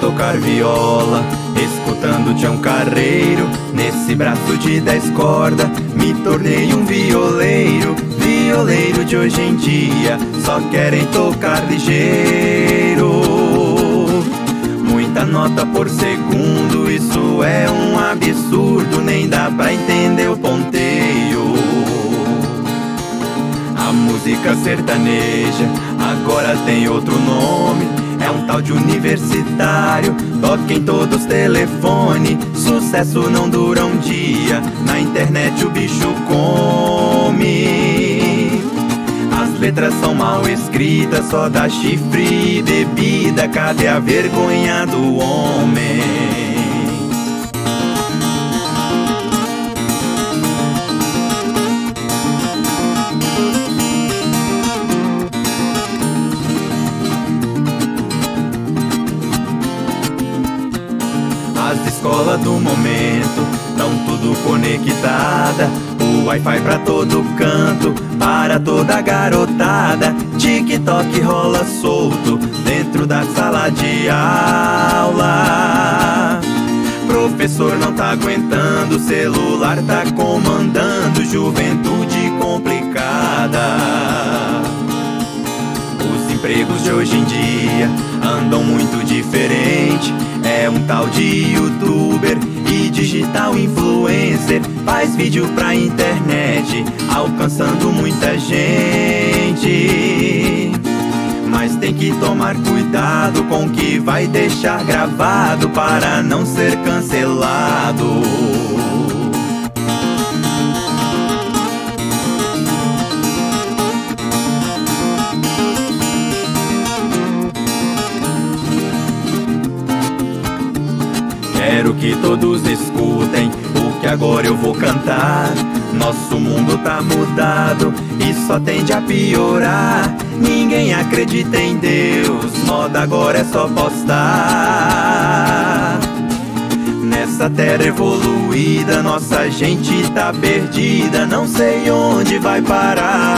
tocar viola, escutando Tião Carreiro. Nesse braço de dez cordas, me tornei um violeiro. Violeiro de hoje em dia, só querem tocar ligeiro. Muita nota por segundo, isso é um absurdo, nem dá pra entender o ponteio. A música sertaneja agora tem outro nome. É um tal de universitário, toca em todos os telefones. Sucesso não dura um dia, na internet o bicho come. As letras são mal escritas, só dá chifre e bebida. Cadê a vergonha do homem? As escolas do momento estão tudo conectada. O Wi-Fi pra todo canto, para toda garotada. TikTok rola solto dentro da sala de aula. Professor não tá aguentando, celular tá comandando, juventude complicada. Os empregos de hoje em dia andam muito diferente. Tal de youtuber e digital influencer. Faz vídeo pra internet, alcançando muita gente. Mas tem que tomar cuidado com o que vai deixar gravado para não ser cancelado. Quero que todos escutem o que agora eu vou cantar. Nosso mundo tá mudado e só tende a piorar. Ninguém acredita em Deus, moda agora é só postar. Nessa terra evoluída, nossa gente tá perdida, não sei onde vai parar.